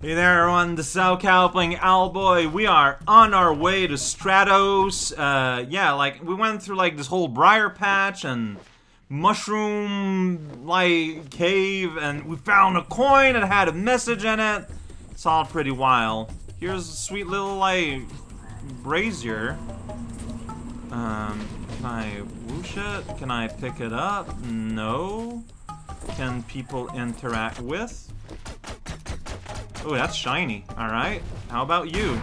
Hey there everyone, the raocow playing Owlboy. We are on our way to Stratos. Uh, yeah, like, we went through, like, this whole briar patch and mushroom, like, cave, and we found a coin that had a message in it. It's all pretty wild. Here's a sweet little, like, brazier. Um, can I whoosh it? Can I pick it up? No. Can people interact with? Oh, that's shiny. Alright. How about you?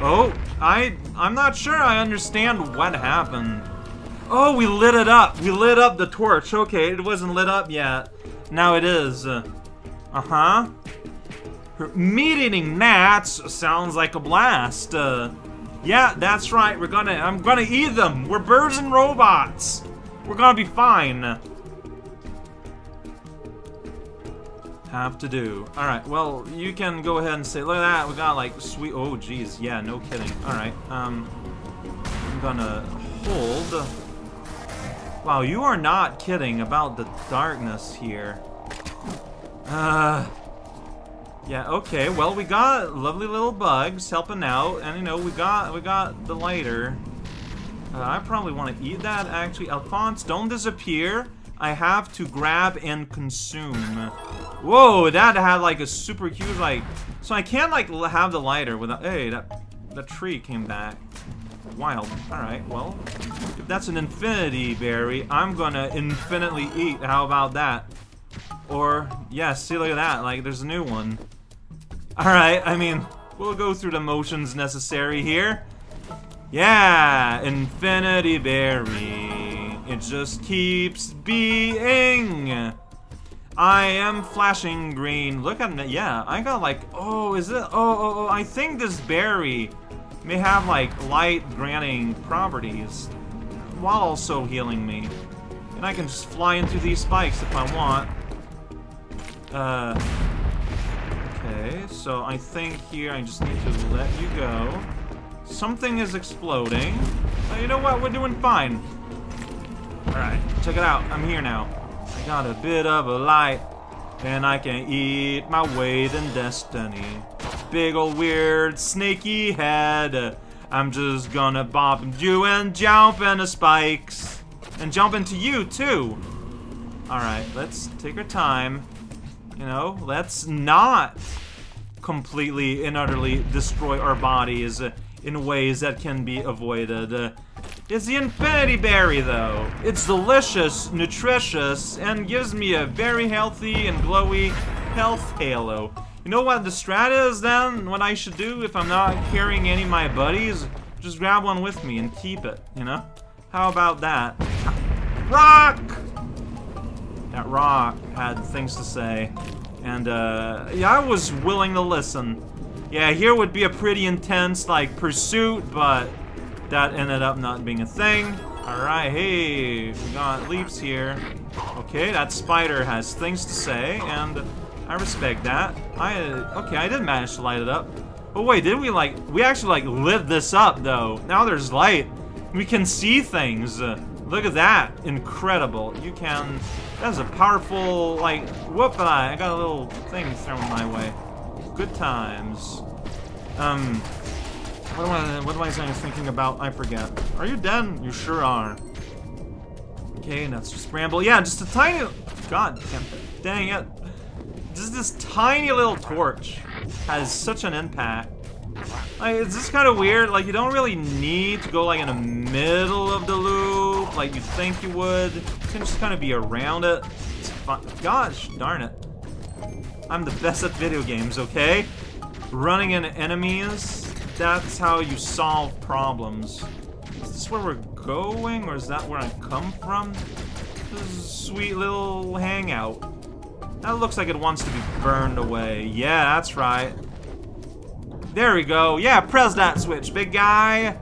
Oh, I... I'm not sure I understand what happened. Oh, we lit it up. We lit up the torch. Okay, it wasn't lit up yet. Now it is. Uh, uh-huh. Meat-eating gnats sounds like a blast. Uh, yeah, that's right. We're gonna... I'm gonna eat them. We're birds and robots. We're gonna be fine. Have to do. Alright, well, you can go ahead and say, look at that, we got like sweet, oh geez, yeah, no kidding. Alright, um, I'm gonna hold. Wow, you are not kidding about the darkness here. Uh, yeah, okay, well, we got lovely little bugs helping out, and you know, we got, we got the lighter. Uh, I probably want to eat that, actually. Alphonse, don't disappear. I have to grab and consume. Whoa, that had like a super huge like... So I can't like have the lighter without... Hey, that, that tree came back. Wild. Alright, well, if that's an infinity berry, I'm gonna infinitely eat. How about that? Or, yeah, see, look at that. Like, there's a new one. Alright, I mean, we'll go through the motions necessary here. Yeah, infinity berry. It just keeps being. I am flashing green. Look at me. Yeah, I got like, oh, is it? Oh, oh, oh, I think this berry may have like light granting properties while also healing me. And I can just fly into these spikes if I want. Uh, okay, so I think here I just need to let you go. Something is exploding. You know what? We're doing fine. Alright, check it out. I'm here now. I got a bit of a light, and I can eat my way in destiny. Big old weird snaky head. I'm just gonna bop you and jump into spikes. And jump into you, too. Alright, let's take our time. You know, let's not completely and utterly destroy our bodies in ways that can be avoided. It's the Infinity Berry, though. It's delicious, nutritious, and gives me a very healthy and glowy health halo. You know what the strat is, then? What I should do if I'm not carrying any of my buddies? Just grab one with me and keep it, you know? How about that? Rock! That rock had things to say. And, uh, yeah, I was willing to listen. Yeah, here would be a pretty intense, like, pursuit, but that ended up not being a thing. Alright, hey, we got leaps here. Okay, that spider has things to say, and I respect that. I, okay, I did manage to light it up. Oh wait, did we like, we actually like lit this up though. Now there's light. We can see things. Look at that, incredible. You can, that's a powerful, like, whoop, I got a little thing thrown my way. Good times. Um, what am I, what am I thinking about? I forget. Are you dead? You sure are. Okay, that's just ramble. Yeah, just a tiny... God damn, dang it. Just this tiny little torch has such an impact. Like, it's just kind of weird. Like, you don't really need to go, like, in the middle of the loop, like you think you would. You can just kind of be around it. It's fun. Gosh, darn it. I'm the best at video games, okay? Running into enemies that's how you solve problems. Is this where we're going, or is that where I come from? Sweet little hangout. That looks like it wants to be burned away. Yeah, that's right. There we go. Yeah, press that switch, big guy.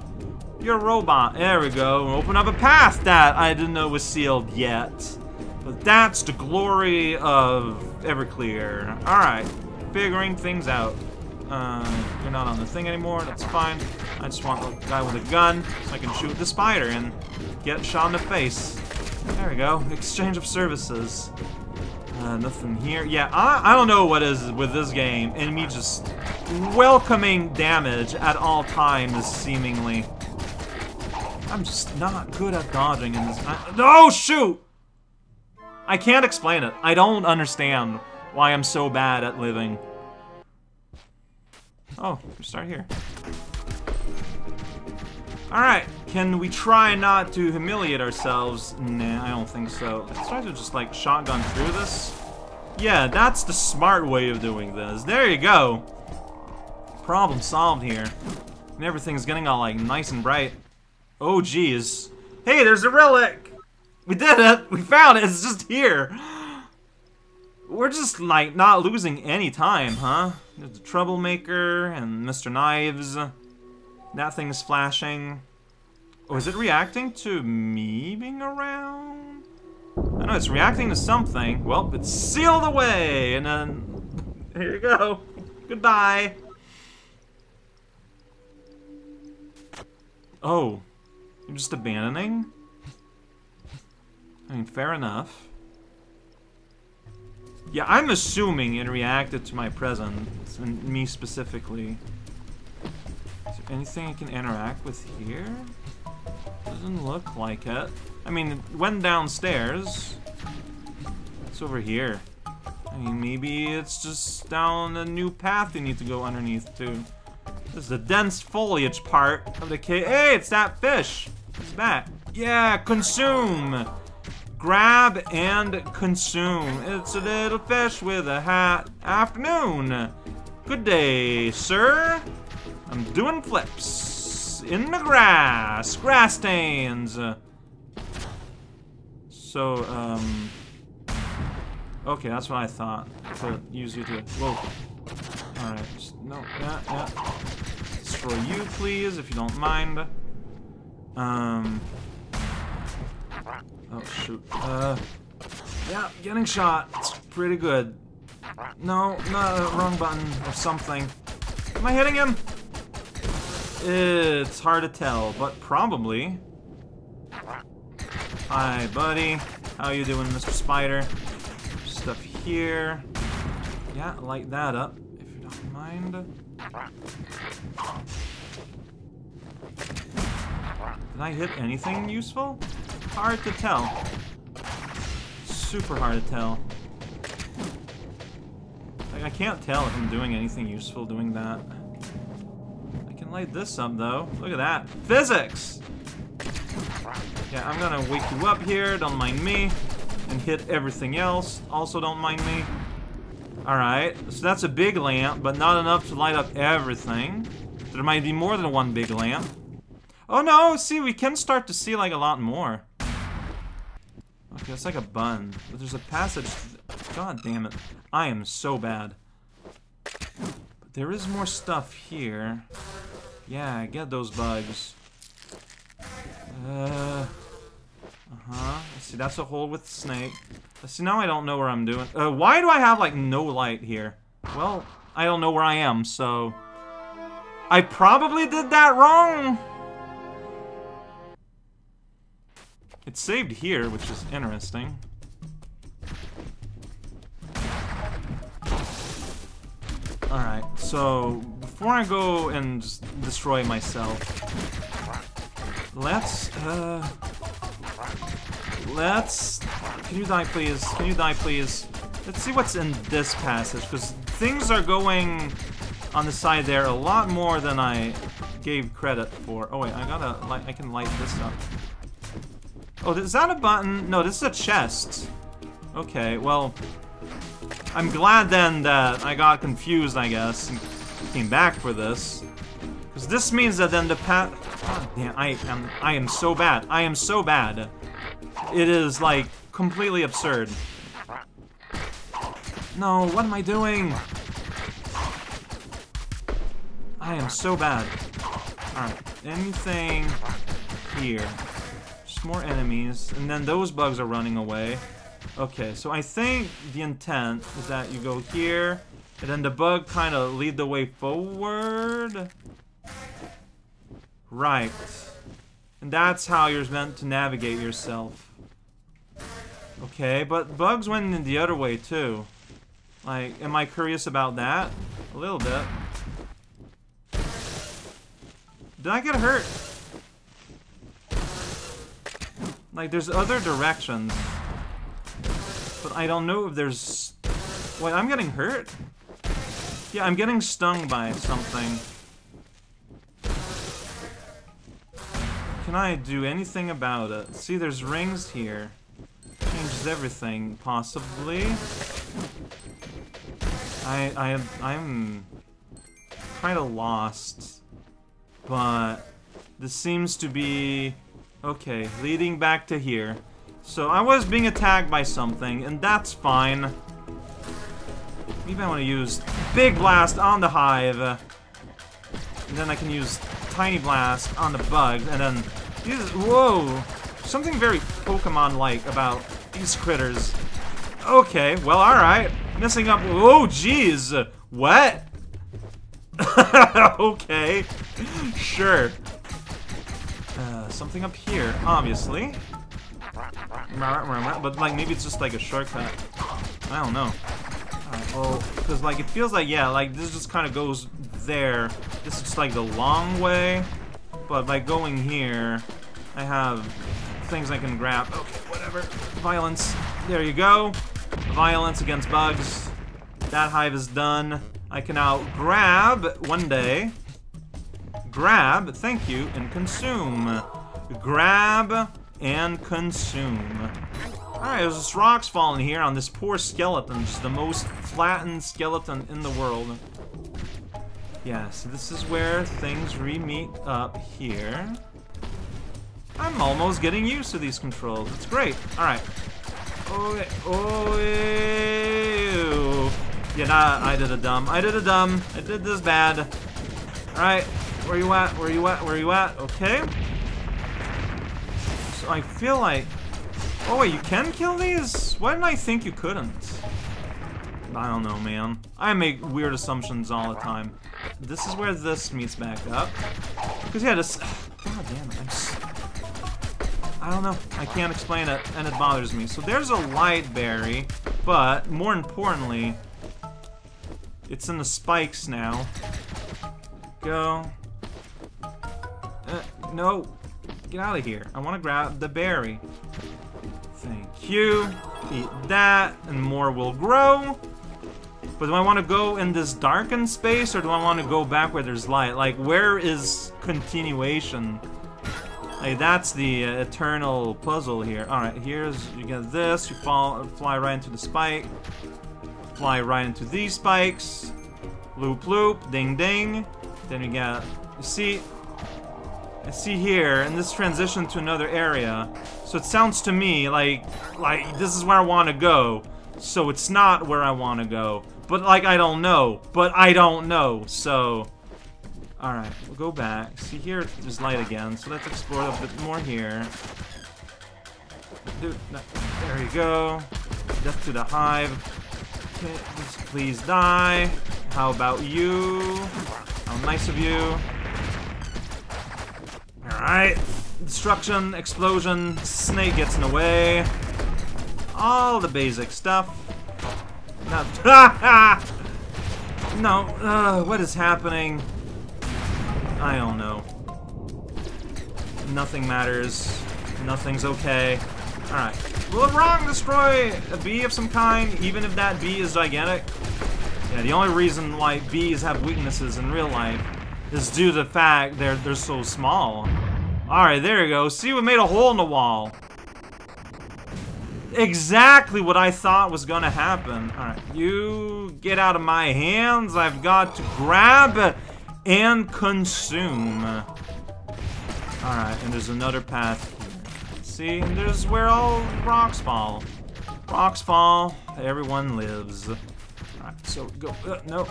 You're a robot. There we go. Open up a path that I didn't know was sealed yet. But that's the glory of Everclear. Alright, figuring things out. Uh, you're not on the thing anymore, that's fine. I just want a guy with a gun so I can shoot the spider and get shot in the face. There we go, exchange of services. Uh, nothing here. Yeah, I, I don't know what is with this game. And me just welcoming damage at all times, seemingly. I'm just not good at dodging in this. I, oh, shoot! I can't explain it. I don't understand why I'm so bad at living. Oh, start here. Alright, can we try not to humiliate ourselves? Nah, I don't think so. Let's try to just, like, shotgun through this. Yeah, that's the smart way of doing this. There you go. Problem solved here. And everything's getting all, like, nice and bright. Oh, jeez. Hey, there's a relic! We did it! We found it! It's just here! We're just, like, not losing any time, huh? There's the Troublemaker and Mr. Knives. That thing's flashing. Oh, is it reacting to me being around? I know it's reacting to something. Well, it's sealed away, and then here you go. Goodbye. Oh, you're just abandoning? I mean, fair enough. Yeah, I'm assuming it reacted to my presence, and me specifically. Is there anything I can interact with here? Doesn't look like it. I mean, it went downstairs. It's over here. I mean, maybe it's just down a new path you need to go underneath to. This is the dense foliage part of the cave. Hey, it's that fish! It's back. Yeah, consume! Grab and consume. It's a little fish with a hat. Afternoon. Good day, sir. I'm doing flips. In the grass. Grass stains. So, um... Okay, that's what I thought. To use you to... Whoa. Alright, no, yeah, yeah. Destroy you, please, if you don't mind. Um... Oh, shoot. Uh... Yeah, getting shot. It's pretty good. No, no, wrong button or something. Am I hitting him? It's hard to tell, but probably. Hi, buddy. How you doing, Mr. Spider? Stuff here. Yeah, light that up, if you don't mind. Did I hit anything useful? Hard to tell. Super hard to tell. Like, I can't tell if I'm doing anything useful doing that. I can light this up, though. Look at that. Physics! Yeah, I'm gonna wake you up here, don't mind me. And hit everything else, also don't mind me. Alright, so that's a big lamp, but not enough to light up everything. There might be more than one big lamp. Oh no, see, we can start to see like a lot more. It's like a bun. But there's a passage... God damn it. I am so bad. But there is more stuff here. Yeah, get those bugs. Uh... Uh-huh. See, that's a hole with snake. See, now I don't know where I'm doing. Uh, why do I have, like, no light here? Well, I don't know where I am, so... I probably did that wrong! It's saved here, which is interesting. Alright, so before I go and destroy myself, let's, uh, let's, can you die please, can you die please? Let's see what's in this passage, because things are going on the side there a lot more than I gave credit for. Oh wait, I gotta, I can light this up. Oh, is that a button? No, this is a chest. Okay, well... I'm glad then that I got confused, I guess, and came back for this. Because this means that then the path... God damn, I am, I am so bad. I am so bad. It is, like, completely absurd. No, what am I doing? I am so bad. Alright, anything here? More enemies, and then those bugs are running away. Okay, so I think the intent is that you go here, and then the bug kind of lead the way forward. Right. And that's how you're meant to navigate yourself. Okay, but bugs went in the other way too. Like, am I curious about that? A little bit. Did I get hurt? Like, there's other directions. But I don't know if there's... Wait, I'm getting hurt? Yeah, I'm getting stung by something. Can I do anything about it? See, there's rings here. Changes everything, possibly. I, I, I'm kind of lost. But this seems to be... Okay, leading back to here. So I was being attacked by something, and that's fine. Maybe I want to use Big Blast on the Hive. And then I can use Tiny Blast on the Bug, and then... Use, whoa! Something very Pokemon-like about these critters. Okay, well, alright. Messing up... Oh, jeez! What? okay. Sure. Something up here, obviously. But, like, maybe it's just, like, a shortcut. I don't know. Alright, well, because, like, it feels like, yeah, like, this just kind of goes there. This is just, like, the long way. But by going here, I have things I can grab. Okay, whatever. Violence. There you go. Violence against bugs. That hive is done. I can now grab, one day, grab, thank you, and consume. Grab and consume. Alright, there's just rocks falling here on this poor skeleton. Just the most flattened skeleton in the world. Yeah, so this is where things re-meet up here. I'm almost getting used to these controls. It's great. Alright. Oh, oh, ew. Yeah, nah, I did a dumb. I did a dumb. I did this bad. Alright, where you at? Where you at? Where you at? Okay. I feel like... Oh wait, you can kill these? Why didn't I think you couldn't? I don't know, man. I make weird assumptions all the time. This is where this meets back up. Because, yeah, this... God damn it, I'm... S I don't know. I can't explain it, and it bothers me. So there's a light berry, but more importantly, it's in the spikes now. Go. Uh, no. Get out of here. I want to grab the berry. Thank you. Eat that, and more will grow. But do I want to go in this darkened space, or do I want to go back where there's light? Like, where is continuation? Like, that's the uh, eternal puzzle here. Alright, here's, you get this, you fall, fly right into the spike. Fly right into these spikes. Loop loop, ding ding. Then you get, you see, See here, and this transition to another area. So it sounds to me like, like, this is where I want to go. So it's not where I want to go. But, like, I don't know. But I don't know, so... Alright, we'll go back. See here, there's light again, so let's explore a bit more here. Dude, no, there you go. Death to the hive. Okay, please die. How about you? How nice of you. Alright. Destruction, explosion, snake gets in the way. All the basic stuff. Now, no, uh, what is happening? I don't know. Nothing matters. Nothing's okay. Alright. Will a rock destroy a bee of some kind, even if that bee is gigantic? Yeah, the only reason why bees have weaknesses in real life is due to the fact they're, they're so small. Alright, there you go. See, we made a hole in the wall. Exactly what I thought was gonna happen. Alright, you get out of my hands. I've got to grab and consume. Alright, and there's another path here. See, and there's where all rocks fall. Rocks fall, everyone lives. Alright, so go, uh, no,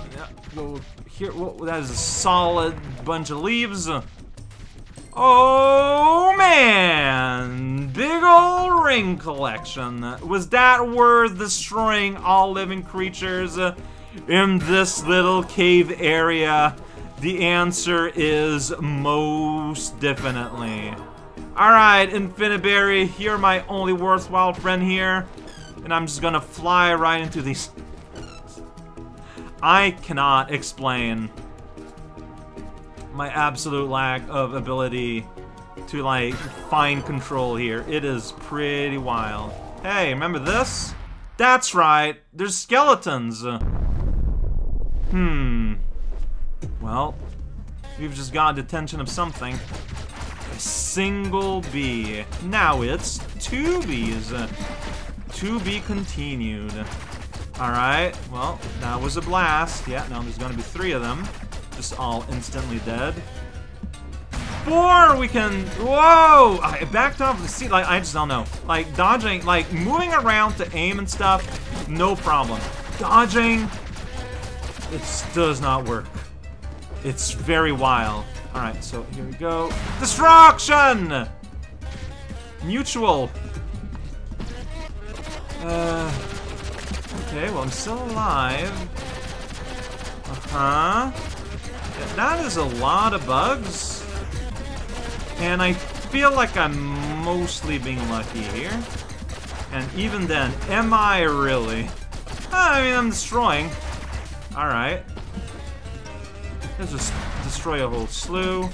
go here. Whoa, that is a solid bunch of leaves. Oh man! Big ol' ring collection. Was that worth destroying all living creatures in this little cave area? The answer is most definitely. Alright, Infiniberry, you're my only worthwhile friend here. and I'm just gonna fly right into these. I cannot explain my absolute lack of ability to, like, find control here. It is pretty wild. Hey, remember this? That's right, there's skeletons. Hmm. Well, we've just got detention of something. A single bee. Now it's two bees. To be continued. Alright, well, that was a blast. Yeah, now there's gonna be three of them. Just all instantly dead. Four, we can, whoa! I backed off the seat, like, I just don't know. Like, dodging, like, moving around to aim and stuff, no problem. Dodging, it does not work. It's very wild. Alright, so here we go. Destruction! Mutual. Uh, okay, well, I'm still alive. Uh-huh. That is a lot of bugs. And I feel like I'm mostly being lucky here. And even then, am I really? Ah, I mean, I'm destroying. Alright. Let's just destroy a whole slew.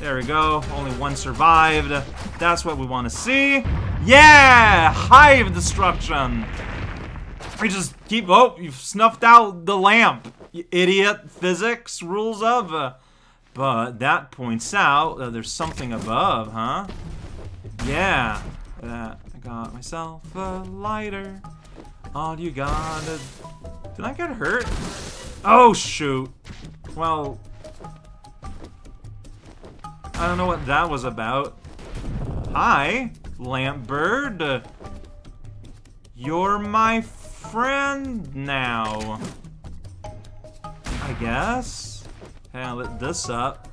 There we go. Only one survived. That's what we want to see. Yeah! Hive destruction! We just keep... Oh, you've snuffed out the lamp. Idiot. Physics rules of... Uh, but that points out that there's something above, huh? Yeah. That I got myself a lighter. All you gotta... Did I get hurt? Oh, shoot. Well... I don't know what that was about. Hi, Lamp Bird. You're my friend now. Guess? Hey, I lit this up.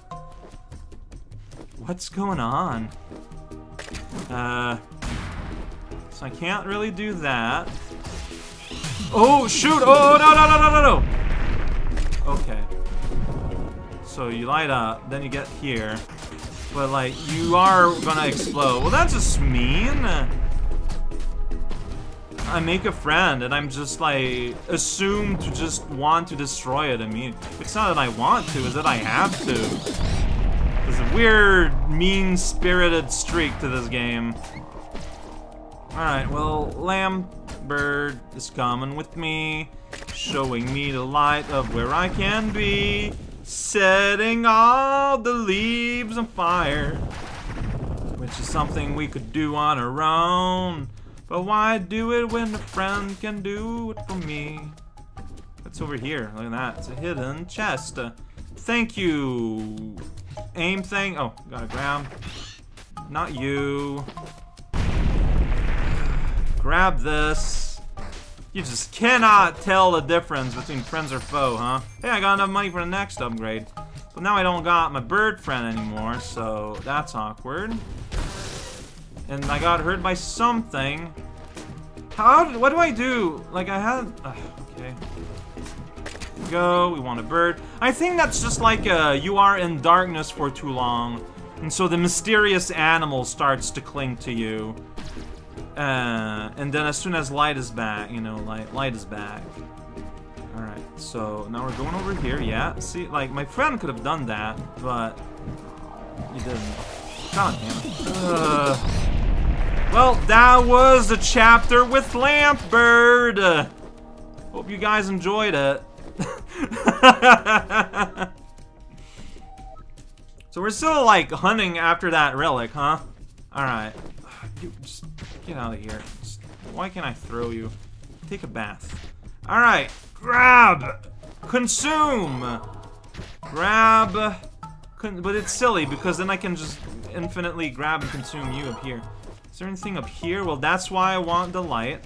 What's going on? Uh... So I can't really do that. Oh, shoot! Oh, no, no, no, no, no, no! Okay. So you light up, then you get here. But, like, you are gonna explode. Well, that's just mean. I make a friend, and I'm just, like, assumed to just want to destroy it. I mean, it's not that I want to, it's that I have to. There's a weird, mean-spirited streak to this game. Alright, well, Lamp Bird is coming with me, showing me the light of where I can be, setting all the leaves on fire, which is something we could do on our own. But why do it when a friend can do it for me? What's over here? Look at that. It's a hidden chest. Uh, thank you. Aim thing. Oh, gotta grab. Not you. Grab this. You just cannot tell the difference between friends or foe, huh? Hey, I got enough money for the next upgrade. But now I don't got my bird friend anymore, so that's awkward. And I got hurt by something. How, what do I do? Like, I had, okay. Go, we want a bird. I think that's just like uh, you are in darkness for too long. And so the mysterious animal starts to cling to you. Uh, and then as soon as light is back, you know, light, light is back. Alright, so now we're going over here, yeah. See, like, my friend could have done that, but he didn't. God damn it. Uh, well, that was the chapter with Lampbird. Hope you guys enjoyed it. so we're still, like, hunting after that relic, huh? Alright. Just Get out of here. Why can't I throw you? Take a bath. Alright. Grab! Consume! Grab... But it's silly, because then I can just infinitely grab and consume you up here. There anything up here? Well, that's why I want the light.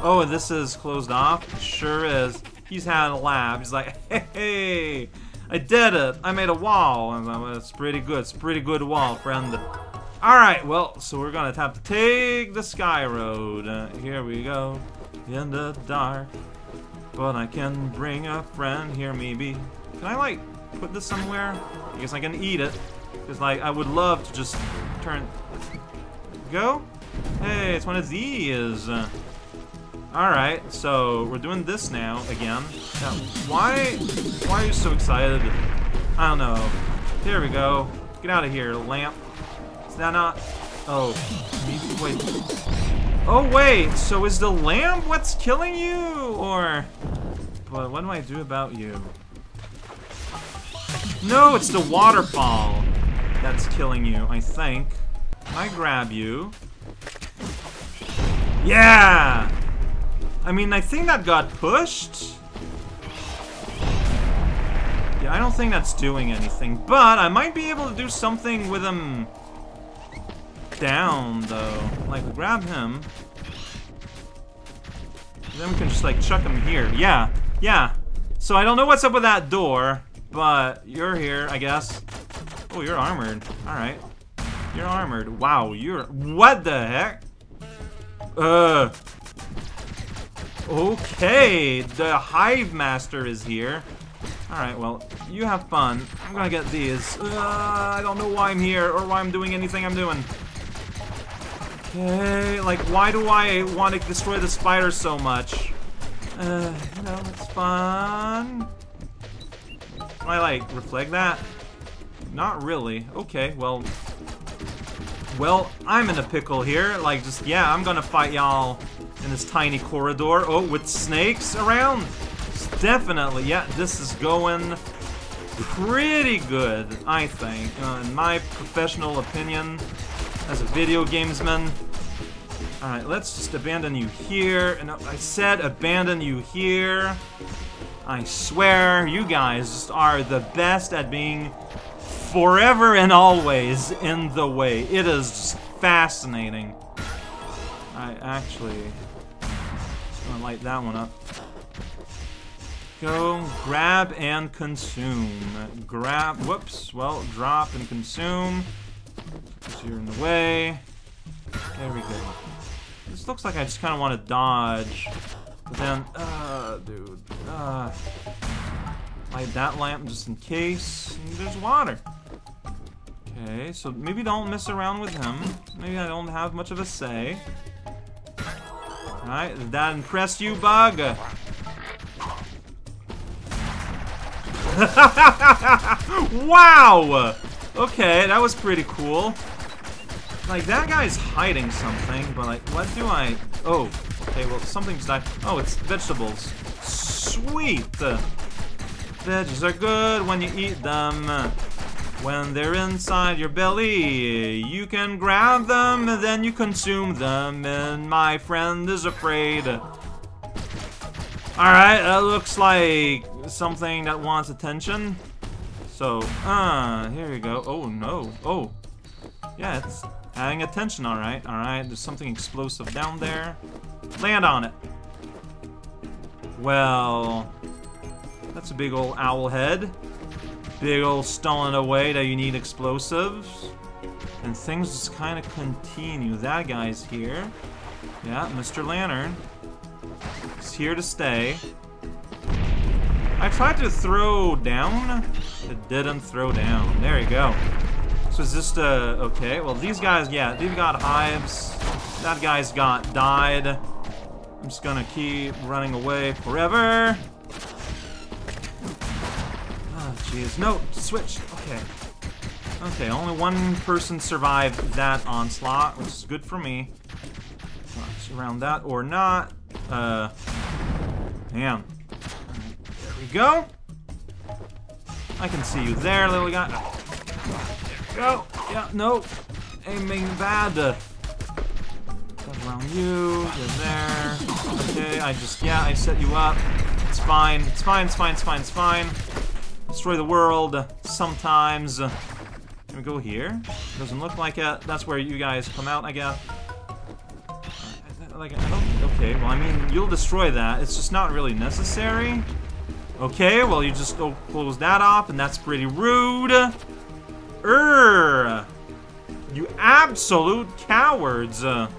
Oh, this is closed off? Sure is. He's had a lab. He's like, hey, I did it. I made a wall. And like, it's pretty good. It's pretty good wall, friend. Alright, well, so we're gonna have to take the Sky Road. Uh, here we go, in the dark. But I can bring a friend here, maybe. Can I, like, put this somewhere? I guess I can eat it. Because, like, I would love to just turn... Go? Hey, it's one of these. Alright, so we're doing this now again. Now, why why are you so excited? I don't know. Here we go. Get out of here, lamp. Is that not Oh, wait. Oh wait, so is the lamp what's killing you? Or but what do I do about you? No, it's the waterfall that's killing you, I think. I grab you. Yeah! I mean, I think that got pushed. Yeah, I don't think that's doing anything, but I might be able to do something with him down, though. Like, grab him. Then we can just, like, chuck him here. Yeah, yeah. So I don't know what's up with that door, but you're here, I guess. Oh, you're armored. Alright. You're armored. Wow, you're... What the heck? Uh... Okay, the Hive Master is here. Alright, well, you have fun. I'm gonna get these. Uh, I don't know why I'm here, or why I'm doing anything I'm doing. Okay, like, why do I want to destroy the spider so much? Uh, you know, it's fun. Can I, like, reflect that? Not really. Okay, well... Well, I'm in a pickle here. Like, just, yeah, I'm gonna fight y'all in this tiny corridor. Oh, with snakes around? Definitely, yeah, this is going pretty good, I think. Uh, in my professional opinion, as a video gamesman. Alright, let's just abandon you here. And I said abandon you here. I swear, you guys are the best at being forever and always in the way. It is fascinating. I actually... Gonna light that one up. Go, grab and consume. Grab, whoops, well, drop and consume. Because you're in the way. There we go. This looks like I just kind of want to dodge. But then, uh, dude, uh, light that lamp just in case. There's water. Okay, so maybe don't mess around with him. Maybe I don't have much of a say. Alright, did that impress you, Bug? wow! Okay, that was pretty cool. Like, that guy's hiding something, but like, what do I... Oh, okay, well, something's died. Oh, it's vegetables. Sweet! Veggies are good when you eat them. When they're inside your belly, you can grab them and then you consume them, and my friend is afraid. Alright, that looks like something that wants attention. So, ah, uh, here we go. Oh, no. Oh. Yeah, it's adding attention, alright. Alright, there's something explosive down there. Land on it. Well, that's a big old owl head. Big old stolen away that you need explosives. And things just kind of continue. That guy's here. Yeah, Mr. Lantern. He's here to stay. I tried to throw down. It didn't throw down. There you go. So is this the... Okay, well these guys, yeah, they've got hives. That guy's got died. I'm just gonna keep running away forever. Jeez. No, switch. Okay. Okay, only one person survived that onslaught, which is good for me. Around that or not. Uh, damn. There we go. I can see you there, little guy. There we go. Yeah, no. Aiming bad. Touch around you. You're there. Okay, I just, yeah, I set you up. It's fine. It's fine, it's fine, it's fine, it's fine. Destroy the world sometimes. Can we go here? Doesn't look like it. That's where you guys come out, I guess. Like, I don't, okay, well, I mean, you'll destroy that. It's just not really necessary. Okay, well you just go close that off, and that's pretty rude. Err! You absolute cowards. Uh,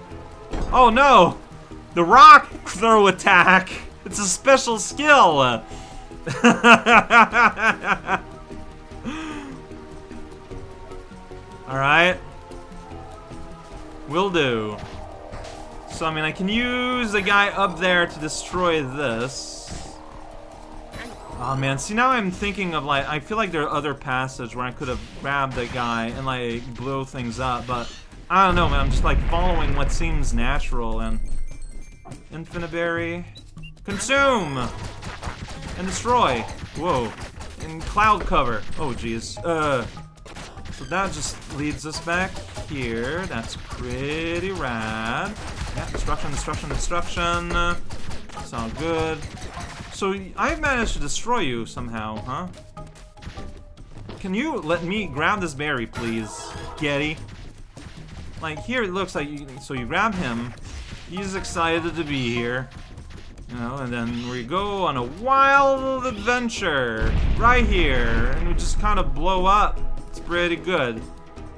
oh no! The rock throw attack! It's a special skill! Alright. Will do. So, I mean, I can use the guy up there to destroy this. Oh man, see now I'm thinking of like, I feel like there are other passages where I could have grabbed the guy and like blow things up, but I don't know man, I'm just like following what seems natural and... Infinite. Consume! And destroy! Whoa. And cloud cover. Oh jeez. Uh... So that just leads us back here. That's pretty rad. Yeah, destruction, destruction, destruction. All good. So I've managed to destroy you somehow, huh? Can you let me grab this berry, please, Geddy? Like, here it looks like you, so you grab him. He's excited to be here. You know, and then we go on a wild adventure right here, and we just kind of blow up. It's pretty good.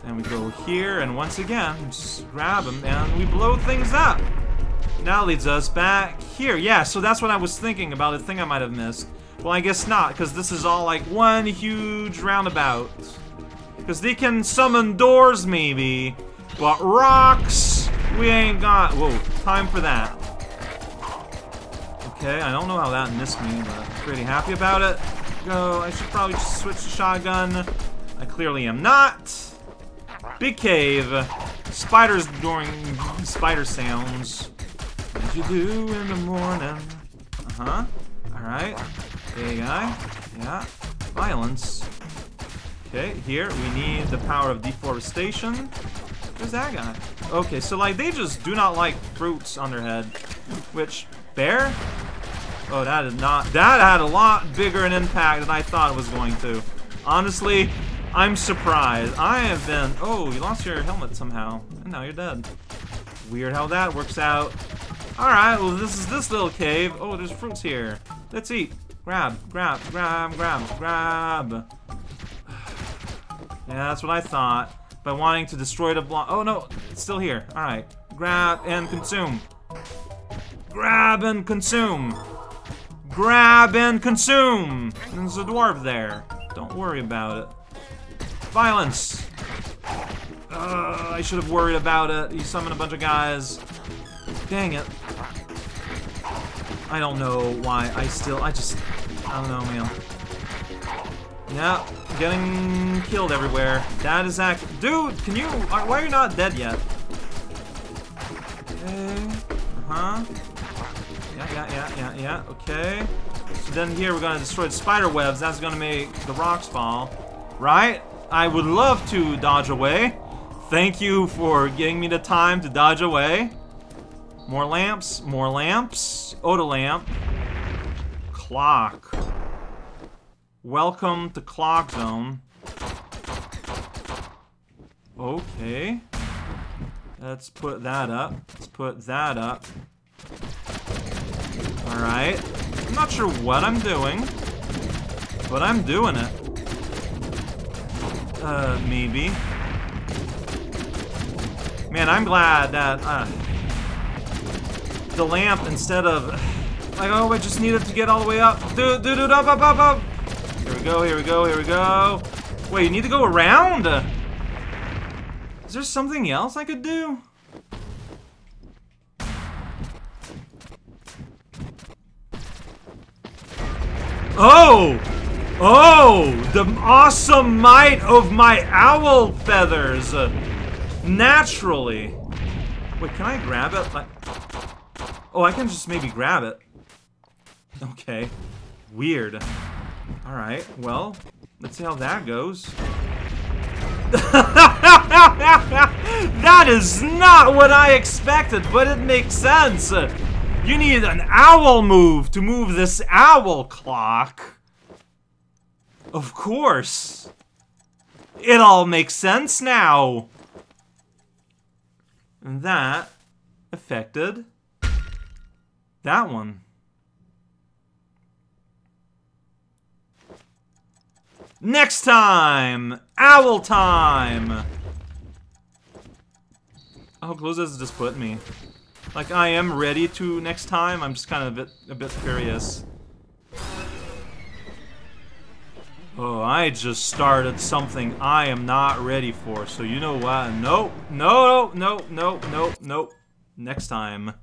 And we go here, and once again, just grab him, and we blow things up. Now leads us back here. Yeah, so that's what I was thinking about, a thing I might have missed. Well, I guess not, because this is all like one huge roundabout. Because they can summon doors, maybe, but rocks, we ain't got... Whoa, time for that. Okay, I don't know how that missed me, but pretty happy about it. Go, I should probably just switch to shotgun. I clearly am not. Big cave. Spiders doing spider sounds What you do in the morning. Uh-huh. Alright. Hey, guy. Yeah. Violence. Okay, here we need the power of deforestation. Where's that guy? Okay, so like they just do not like fruits on their head. Which, bear? Oh, that did not, that had a lot bigger an impact than I thought it was going to. Honestly, I'm surprised. I have been, oh, you lost your helmet somehow, and now you're dead. Weird how that works out. Alright, well this is this little cave. Oh, there's fruits here. Let's eat. Grab, grab, grab, grab, grab. yeah, that's what I thought. By wanting to destroy the block. Oh no, it's still here. Alright. Grab and consume. Grab and consume. Grab and consume. There's a dwarf there. Don't worry about it. Violence. Uh, I should have worried about it. You summon a bunch of guys. Dang it. I don't know why I still, I just, I don't know, man. Yeah, getting killed everywhere. That is act- Dude, can you- Why are you not dead yet? Okay. Uh-huh. Yeah, yeah, yeah, yeah, yeah. Okay. So then here we're gonna destroy the spider webs. That's gonna make the rocks fall. Right? I would love to dodge away. Thank you for giving me the time to dodge away. More lamps, more lamps. Oda lamp. Clock. Welcome to Clock Zone. Okay. Let's put that up. Let's put that up. Alright. I'm not sure what I'm doing. But I'm doing it. Uh, maybe. Man, I'm glad that, uh, the lamp instead of... Like, oh, I just needed to get all the way up. Do, do, do, up, up, up, up. Here we go, here we go, here we go. Wait, you need to go around? Is there something else I could do? Oh! Oh! The awesome might of my owl feathers! Naturally. Wait, can I grab it? Like, Oh, I can just maybe grab it. Okay. Weird. Alright, well, let's see how that goes. that is not what I expected, but it makes sense. You need an owl move to move this owl clock. Of course. It all makes sense now. And that affected that one. Next time! Owl time! How close does this put me? Like, I am ready to next time, I'm just kind of a bit, a bit curious. Oh, I just started something I am not ready for, so you know what? Nope, no, no, no, no, no, no. next time